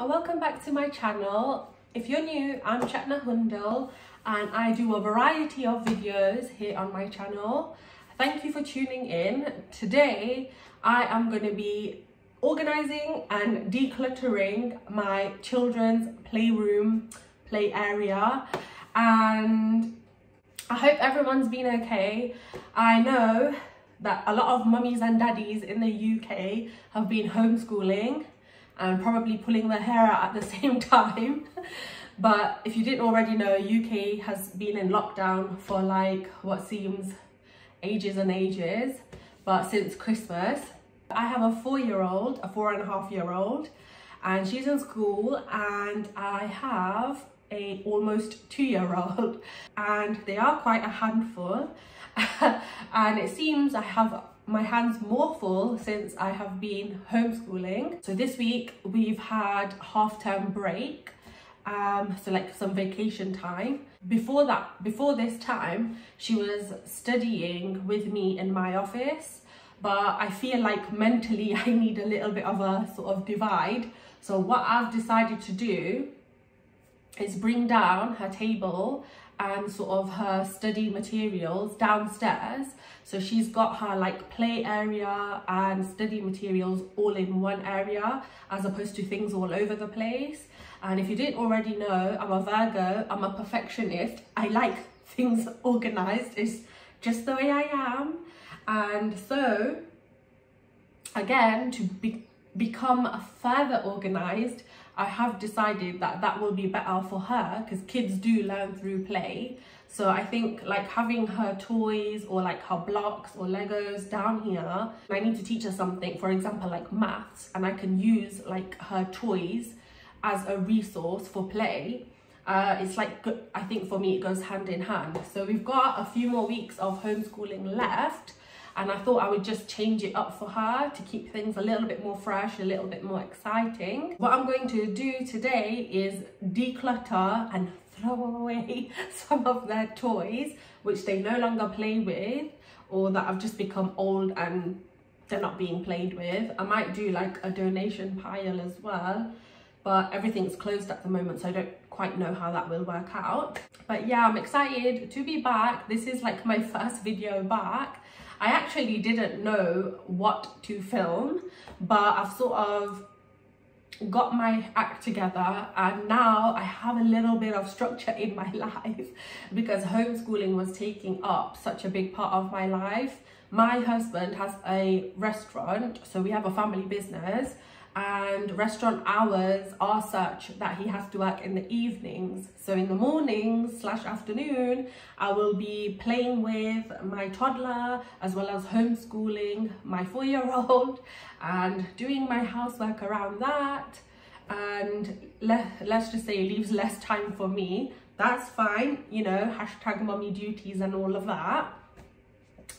and welcome back to my channel. If you're new, I'm Chetna Hundal and I do a variety of videos here on my channel. Thank you for tuning in. Today, I am going to be organizing and decluttering my children's playroom, play area and I hope everyone's been okay. I know that a lot of mummies and daddies in the UK have been homeschooling and probably pulling their hair out at the same time. But if you didn't already know, UK has been in lockdown for like what seems ages and ages, but since Christmas. I have a four-year-old, a four and a half year old, and she's in school and I have a almost two-year-old and they are quite a handful and it seems I have my hands more full since I have been homeschooling. So this week we've had half term break, um, so like some vacation time. Before that, before this time, she was studying with me in my office, but I feel like mentally I need a little bit of a sort of divide. So what I've decided to do is bring down her table and sort of her study materials downstairs. So she's got her like play area and study materials all in one area as opposed to things all over the place. And if you didn't already know, I'm a Virgo, I'm a perfectionist. I like things organized. It's just the way I am. And so, again, to be become further organized, I have decided that that will be better for her because kids do learn through play. So I think like having her toys or like her blocks or Legos down here, I need to teach her something, for example, like maths, and I can use like her toys as a resource for play. Uh, it's like, I think for me, it goes hand in hand. So we've got a few more weeks of homeschooling left and I thought I would just change it up for her to keep things a little bit more fresh, a little bit more exciting. What I'm going to do today is declutter and throw away some of their toys which they no longer play with or that have just become old and they're not being played with. I might do like a donation pile as well but everything's closed at the moment so I don't quite know how that will work out. But yeah, I'm excited to be back. This is like my first video back I actually didn't know what to film, but I've sort of got my act together and now I have a little bit of structure in my life because homeschooling was taking up such a big part of my life. My husband has a restaurant, so we have a family business and restaurant hours are such that he has to work in the evenings. So in the mornings slash afternoon i will be playing with my toddler as well as homeschooling my four-year-old and doing my housework around that. And le let's just say it leaves less time for me. That's fine you know hashtag mommy duties and all of that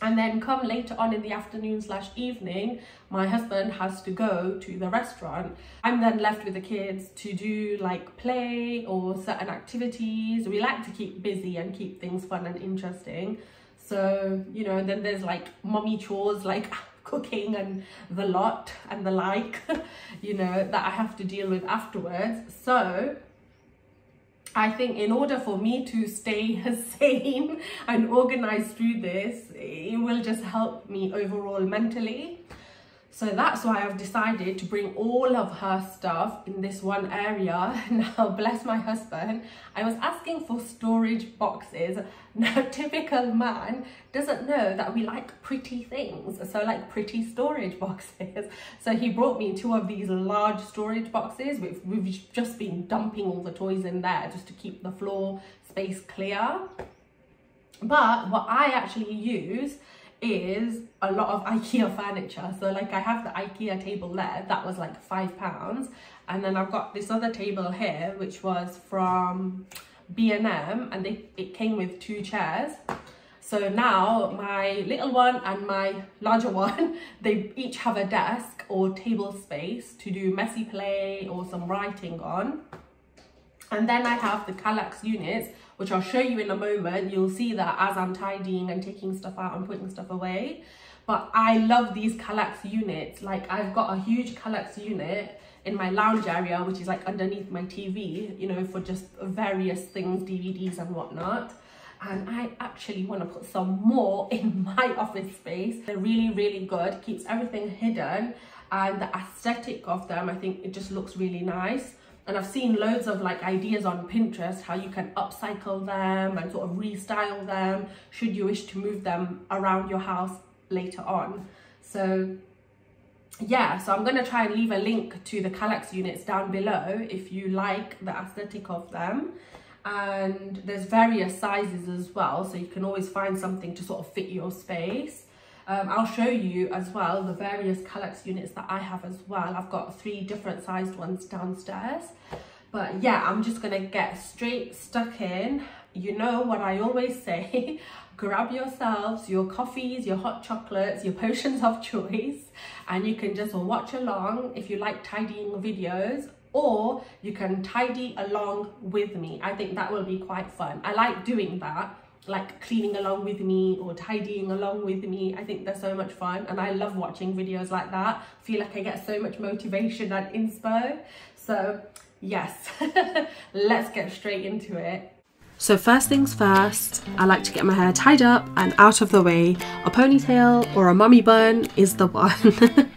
and then come later on in the afternoon slash evening my husband has to go to the restaurant. I'm then left with the kids to do like play or certain activities. We like to keep busy and keep things fun and interesting. So you know then there's like mommy chores like cooking and the lot and the like you know that i have to deal with afterwards. So I think in order for me to stay sane and organized through this, it will just help me overall mentally. So that's why I've decided to bring all of her stuff in this one area. Now, bless my husband, I was asking for storage boxes. Now, typical man doesn't know that we like pretty things. So like pretty storage boxes. So he brought me two of these large storage boxes. We've, we've just been dumping all the toys in there just to keep the floor space clear. But what I actually use is a lot of Ikea furniture. So like I have the Ikea table there, that was like five pounds. And then I've got this other table here, which was from B&M and they, it came with two chairs. So now my little one and my larger one, they each have a desk or table space to do messy play or some writing on. And then I have the Kallax units, which I'll show you in a moment. You'll see that as I'm tidying and taking stuff out and putting stuff away. But I love these Kallax units. Like I've got a huge Kallax unit in my lounge area, which is like underneath my TV, you know, for just various things, DVDs and whatnot. And I actually want to put some more in my office space. They're really, really good, keeps everything hidden. And the aesthetic of them, I think it just looks really nice and I've seen loads of like ideas on Pinterest how you can upcycle them and sort of restyle them should you wish to move them around your house later on. So yeah so I'm gonna try and leave a link to the Kallax units down below if you like the aesthetic of them. And there's various sizes as well so you can always find something to sort of fit your space um, I'll show you as well the various Kallax units that I have as well. I've got three different sized ones downstairs. But yeah, I'm just going to get straight stuck in. You know what I always say, grab yourselves your coffees, your hot chocolates, your potions of choice, and you can just watch along if you like tidying videos or you can tidy along with me. I think that will be quite fun. I like doing that like cleaning along with me or tidying along with me i think they're so much fun and i love watching videos like that I feel like i get so much motivation and inspo so yes let's get straight into it so first things first, I like to get my hair tied up and out of the way. A ponytail or a mummy bun is the one.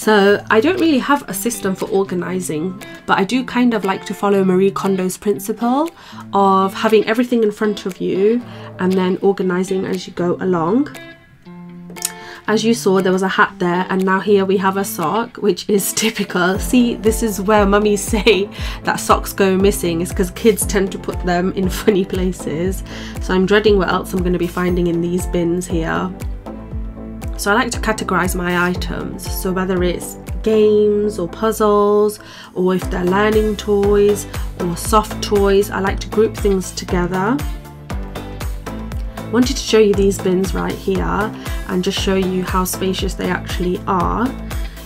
So I don't really have a system for organizing, but I do kind of like to follow Marie Kondo's principle of having everything in front of you and then organizing as you go along. As you saw, there was a hat there, and now here we have a sock, which is typical. See, this is where mummies say that socks go missing, is because kids tend to put them in funny places. So I'm dreading what else I'm going to be finding in these bins here. So I like to categorize my items. So whether it's games or puzzles, or if they're learning toys or soft toys, I like to group things together. Wanted to show you these bins right here and just show you how spacious they actually are.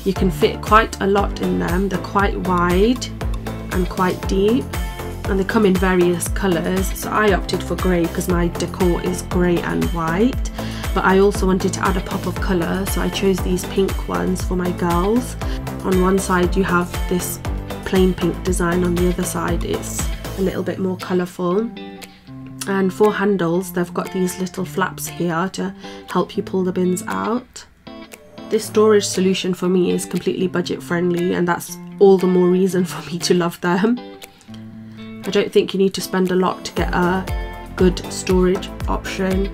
You can fit quite a lot in them. They're quite wide and quite deep and they come in various colours so I opted for grey because my decor is grey and white but I also wanted to add a pop of colour so I chose these pink ones for my girls. On one side you have this plain pink design, on the other side it's a little bit more colourful. And for handles they've got these little flaps here to help you pull the bins out. This storage solution for me is completely budget friendly and that's all the more reason for me to love them. I don't think you need to spend a lot to get a good storage option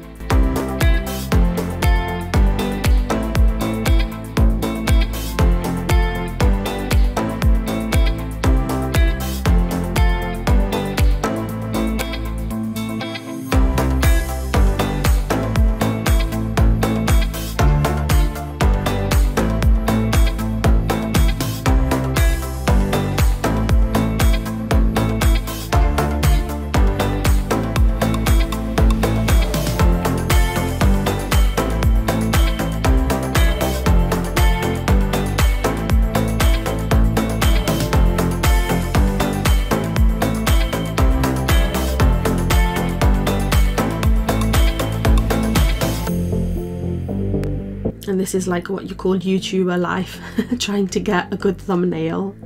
this is like what you call YouTuber life, trying to get a good thumbnail.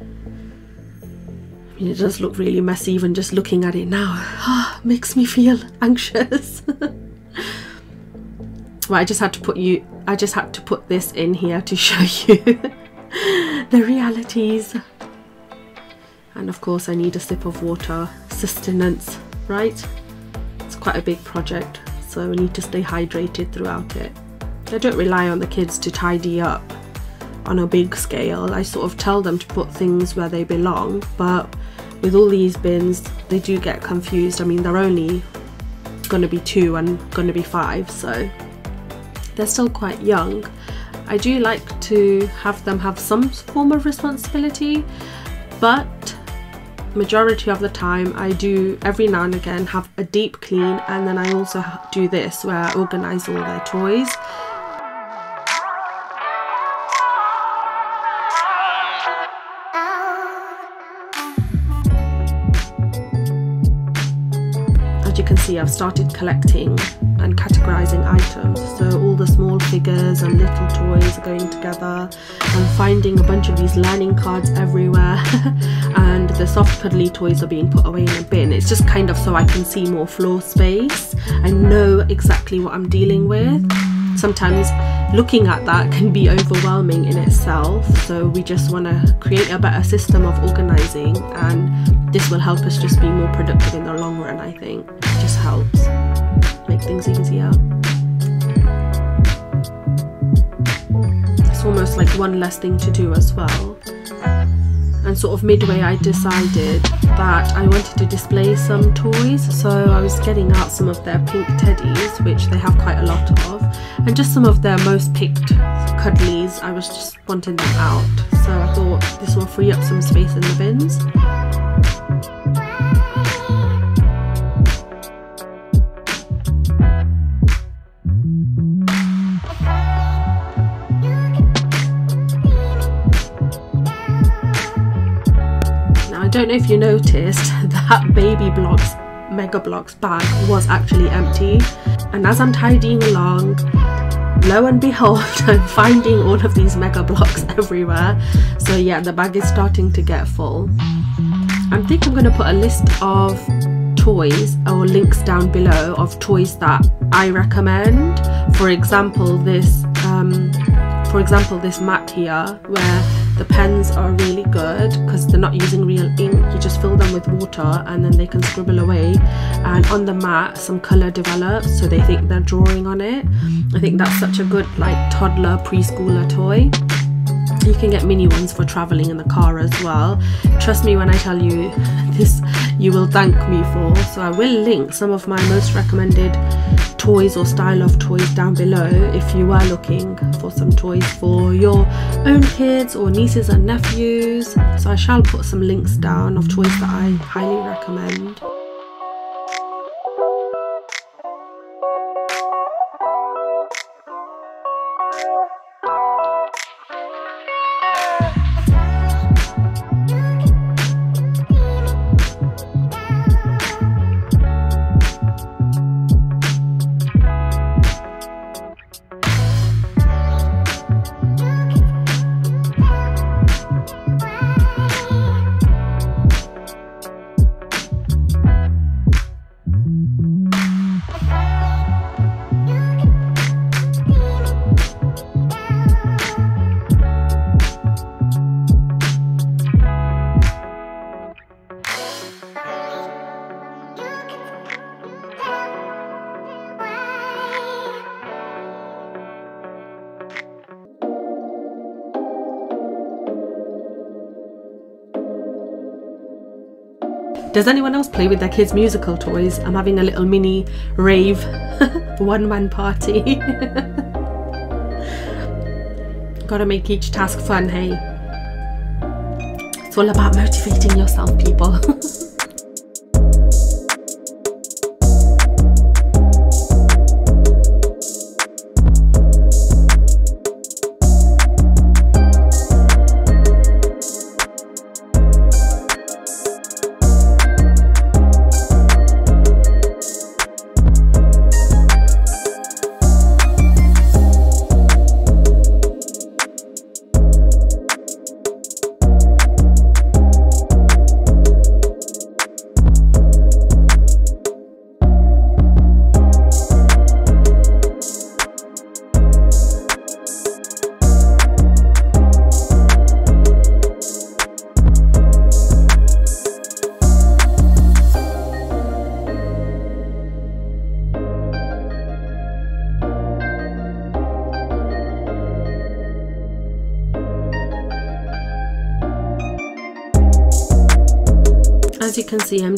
I mean, it does look really messy even just looking at it now. Oh, makes me feel anxious. well, I just had to put you, I just had to put this in here to show you the realities. And of course I need a sip of water, sustenance, right? It's quite a big project, so I need to stay hydrated throughout it. I don't rely on the kids to tidy up on a big scale. I sort of tell them to put things where they belong, but with all these bins, they do get confused. I mean, they're only going to be two and going to be five, so they're still quite young. I do like to have them have some form of responsibility, but majority of the time I do every now and again have a deep clean and then I also do this where I organise all their toys I've started collecting and categorizing items. So all the small figures and little toys are going together I'm finding a bunch of these learning cards everywhere. And the soft cuddly toys are being put away in a bin. It's just kind of so I can see more floor space I know exactly what I'm dealing with sometimes looking at that can be overwhelming in itself. So we just want to create a better system of organizing and this will help us just be more productive in the long run I think. It just helps make things easier. It's almost like one less thing to do as well and sort of midway I decided that I wanted to display some toys. So I was getting out some of their pink teddies which they have quite a lot of and just some of their most picked cuddlies. I was just wanting them out. So I thought this will free up some space in the bins don't know if you noticed that baby blocks mega blocks bag was actually empty. And as I'm tidying along lo and behold I'm finding all of these mega blocks everywhere. So yeah the bag is starting to get full. I think I'm going to put a list of toys or links down below of toys that I recommend. For example this um, for example this mat here where the pens are really good because they're not using real ink. You just fill them with water and then they can scribble away. And on the mat, some colour develops so they think they're drawing on it. I think that's such a good like toddler preschooler toy. You can get mini ones for traveling in the car as well. Trust me when I tell you this, you will thank me for. So I will link some of my most recommended toys or style of toys down below if you are looking for some toys for your own kids or nieces and nephews. So I shall put some links down of toys that I highly recommend. Does anyone else play with their kids' musical toys? I'm having a little mini rave one man party. Gotta make each task fun, hey? It's all about motivating yourself, people.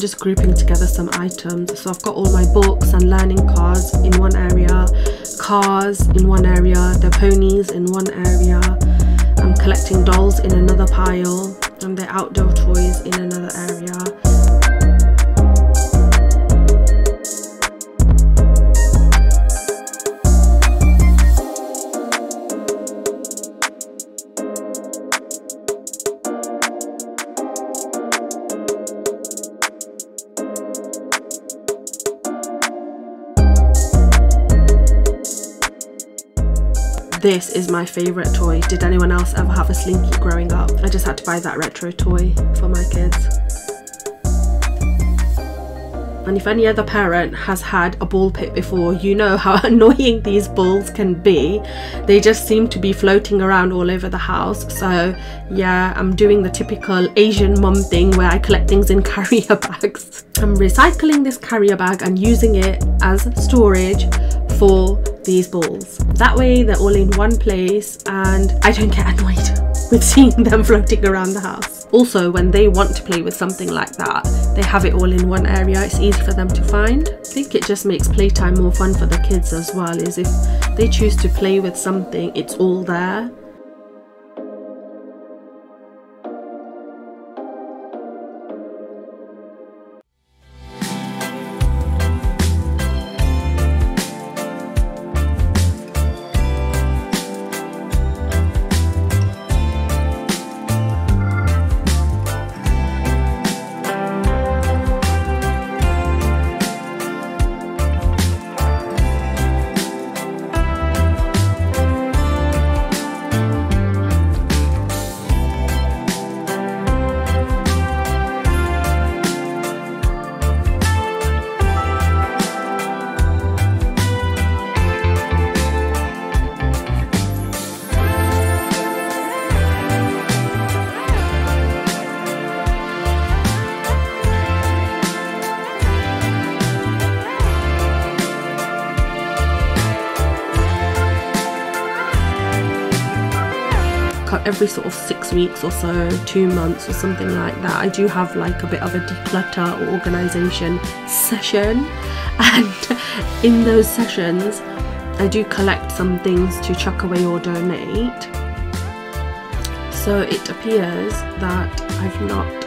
just grouping together some items. So I've got all my books and learning cards in one area cars in one area the ponies in one area. I'm collecting dolls in another pile and the outdoor toys in another area this is my favourite toy. Did anyone else ever have a Slinky growing up? I just had to buy that retro toy for my kids. And if any other parent has had a ball pit before, you know how annoying these balls can be. They just seem to be floating around all over the house. So yeah, I'm doing the typical Asian mum thing where I collect things in carrier bags. I'm recycling this carrier bag and using it as storage for these balls. That way they're all in one place and I don't get annoyed with seeing them floating around the house. Also, when they want to play with something like that, they have it all in one area. It's easy for them to find. I think it just makes playtime more fun for the kids as well, is if they choose to play with something, it's all there. Every sort of six weeks or so, two months or something like that, I do have like a bit of a declutter or organisation session. And in those sessions, I do collect some things to chuck away or donate. So it appears that I've not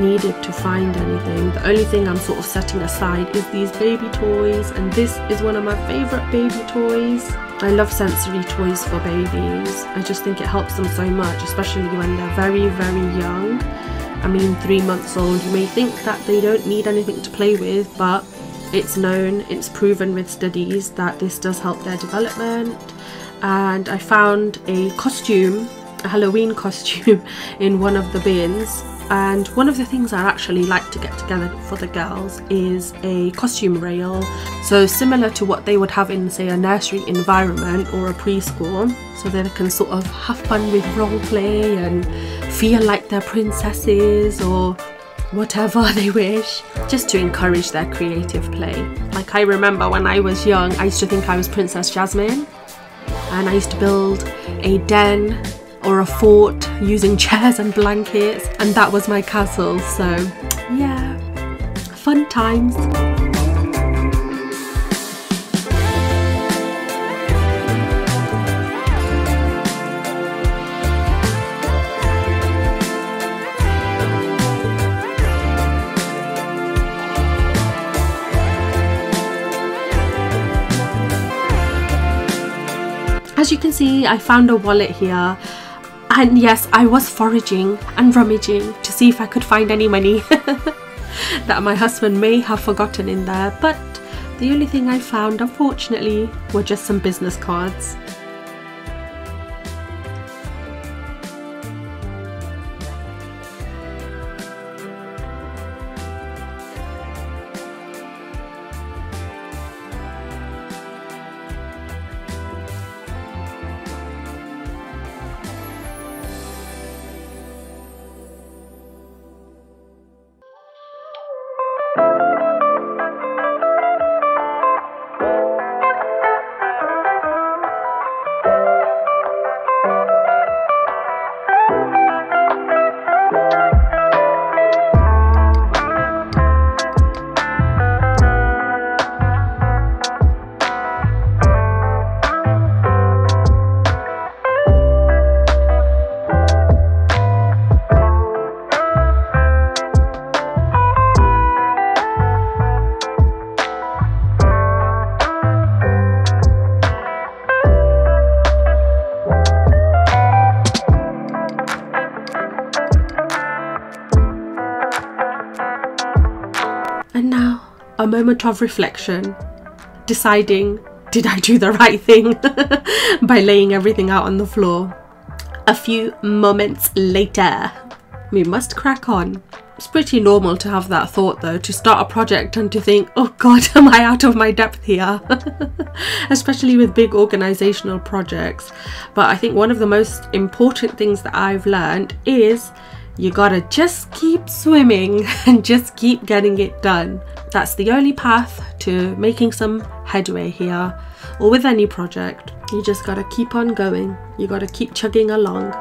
needed to find anything. The only thing I'm sort of setting aside is these baby toys and this is one of my favourite baby toys. I love sensory toys for babies. I just think it helps them so much, especially when they're very, very young. I mean, three months old, you may think that they don't need anything to play with, but it's known, it's proven with studies that this does help their development. And I found a costume, a Halloween costume, in one of the bins and one of the things I actually like to get together for the girls is a costume rail. So similar to what they would have in say a nursery environment or a preschool. So they can sort of have fun with role play and feel like they're princesses or whatever they wish just to encourage their creative play. Like I remember when I was young I used to think I was Princess Jasmine. And I used to build a den or a fort using chairs and blankets and that was my castle so yeah fun times. As you can see, I found a wallet here and yes, I was foraging and rummaging to see if I could find any money that my husband may have forgotten in there. But the only thing I found, unfortunately, were just some business cards. Moment of reflection, deciding, did I do the right thing by laying everything out on the floor? A few moments later, we must crack on. It's pretty normal to have that thought though, to start a project and to think, oh god, am I out of my depth here? Especially with big organizational projects. But I think one of the most important things that I've learned is you gotta just keep swimming and just keep getting it done. That's the only path to making some headway here or with any project. You just gotta keep on going, you gotta keep chugging along.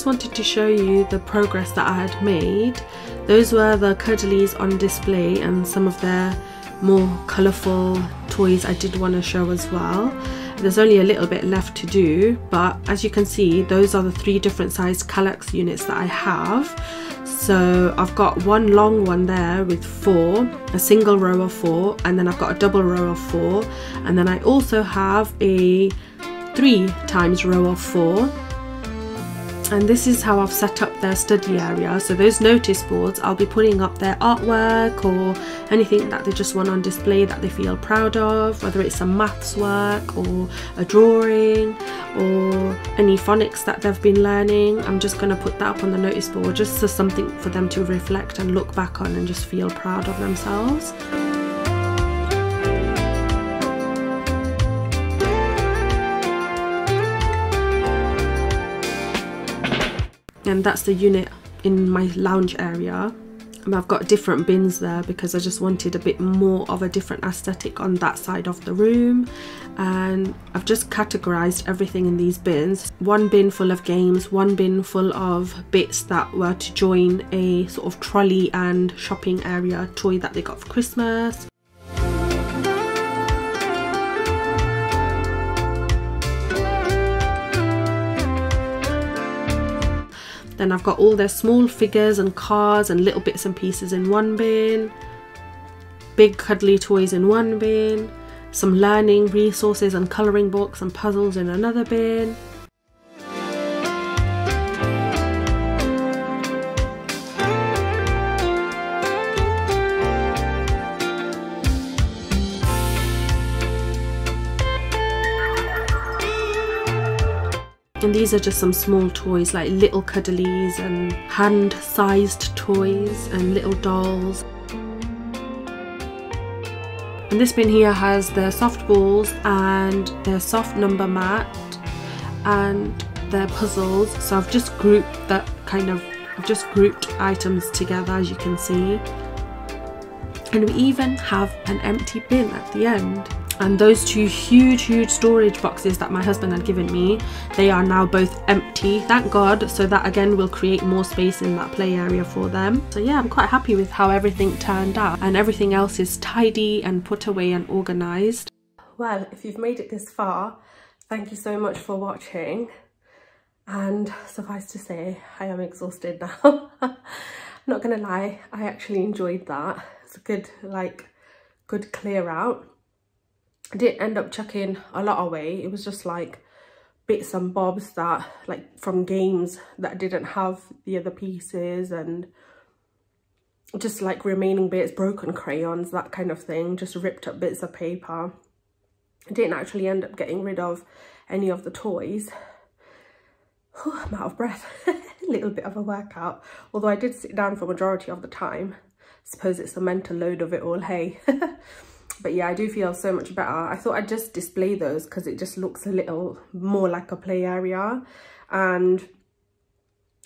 Just wanted to show you the progress that I had made. Those were the cuddlies on display and some of their more colourful toys I did want to show as well. There's only a little bit left to do but as you can see those are the three different sized Kallax units that I have. So I've got one long one there with four, a single row of four and then I've got a double row of four and then I also have a three times row of four and this is how I've set up their study area so those notice boards I'll be putting up their artwork or anything that they just want on display that they feel proud of whether it's a maths work or a drawing or any phonics that they've been learning I'm just going to put that up on the notice board just as something for them to reflect and look back on and just feel proud of themselves. And that's the unit in my lounge area. And I've got different bins there because I just wanted a bit more of a different aesthetic on that side of the room. And I've just categorized everything in these bins. One bin full of games one bin full of bits that were to join a sort of trolley and shopping area toy that they got for Christmas Then I've got all their small figures and cars and little bits and pieces in one bin. Big cuddly toys in one bin. Some learning resources and colouring books and puzzles in another bin. And these are just some small toys like little cuddlies and hand-sized toys and little dolls. And this bin here has their soft balls and their soft number mat and their puzzles. So I've just grouped that kind of, I've just grouped items together as you can see. And we even have an empty bin at the end and those two huge huge storage boxes that my husband had given me they are now both empty thank god. So that again will create more space in that play area for them. So yeah i'm quite happy with how everything turned out. And everything else is tidy and put away and organized. Well if you've made it this far thank you so much for watching. And suffice to say i am exhausted now. Not gonna lie i actually enjoyed that. It's a good like good clear out I didn't end up chucking a lot away. It was just like bits and bobs that like from games that didn't have the other pieces and just like remaining bits, broken crayons, that kind of thing, just ripped up bits of paper. I didn't actually end up getting rid of any of the toys. Whew, I'm out of breath. a little bit of a workout. Although I did sit down for majority of the time. suppose it's the mental load of it all, hey. but yeah i do feel so much better. I thought i'd just display those because it just looks a little more like a play area. And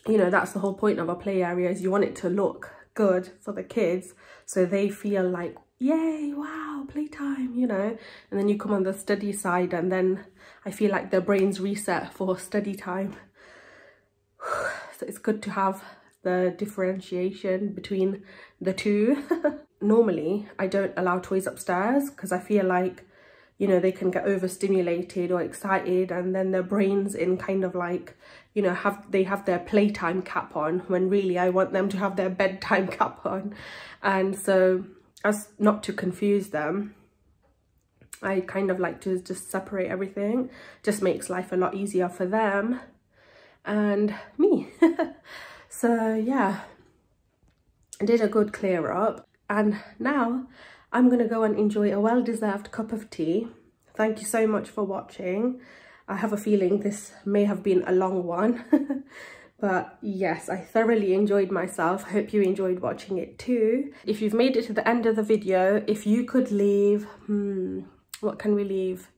you know that's the whole point of a play area is you want it to look good for the kids so they feel like yay wow playtime you know? And then you come on the study side and then i feel like their brains reset for study time. So it's good to have the differentiation between the two normally I don't allow toys upstairs because I feel like, you know, they can get overstimulated or excited and then their brains in kind of like, you know, have they have their playtime cap on when really I want them to have their bedtime cap on. And so as not to confuse them, I kind of like to just separate everything. Just makes life a lot easier for them and me. so yeah, I did a good clear up. And now I'm going to go and enjoy a well-deserved cup of tea. Thank you so much for watching. I have a feeling this may have been a long one. but yes, I thoroughly enjoyed myself. I hope you enjoyed watching it too. If you've made it to the end of the video, if you could leave, hmm, what can we leave?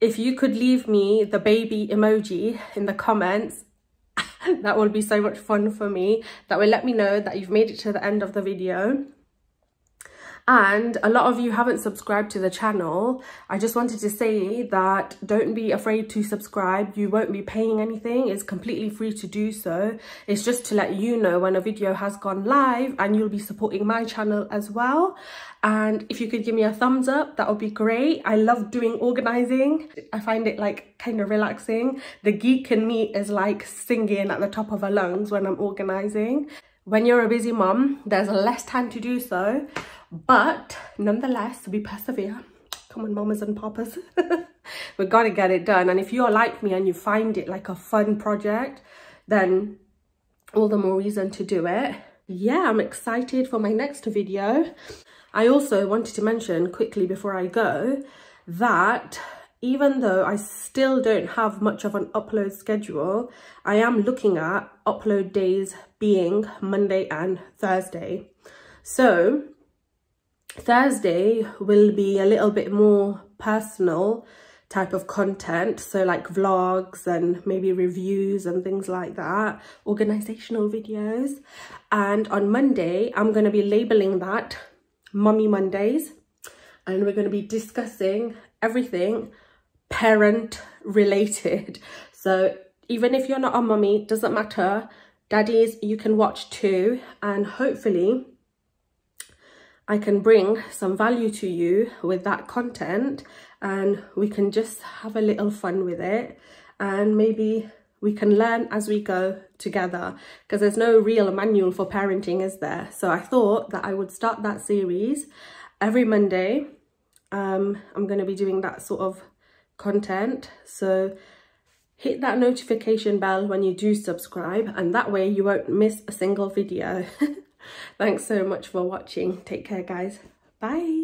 If you could leave me the baby emoji in the comments, that will be so much fun for me. That will let me know that you've made it to the end of the video And a lot of you haven't subscribed to the channel. I just wanted to say that don't be afraid to subscribe. You won't be paying anything. It's completely free to do so. It's just to let you know when a video has gone live and you'll be supporting my channel as well. And if you could give me a thumbs up, that would be great. I love doing organizing. I find it like kind of relaxing. The geek in me is like singing at the top of her lungs when I'm organizing. When you're a busy mom, there's less time to do so but nonetheless, we persevere. Come on, mamas and papas. We've got to get it done. And if you're like me and you find it like a fun project, then all the more reason to do it. Yeah, I'm excited for my next video. I also wanted to mention quickly before I go that even though I still don't have much of an upload schedule, I am looking at upload days being Monday and Thursday. So Thursday will be a little bit more personal type of content. So like vlogs and maybe reviews and things like that organizational videos. And on monday i'm going to be labeling that mummy mondays. And we're going to be discussing everything parent related so even if you're not a mummy doesn't matter. Daddies you can watch too. And hopefully I can bring some value to you with that content and we can just have a little fun with it. And maybe we can learn as we go together because there's no real manual for parenting is there? So I thought that I would start that series every Monday. Um, I'm going to be doing that sort of content. So hit that notification bell when you do subscribe and that way you won't miss a single video Thanks so much for watching. Take care, guys. Bye.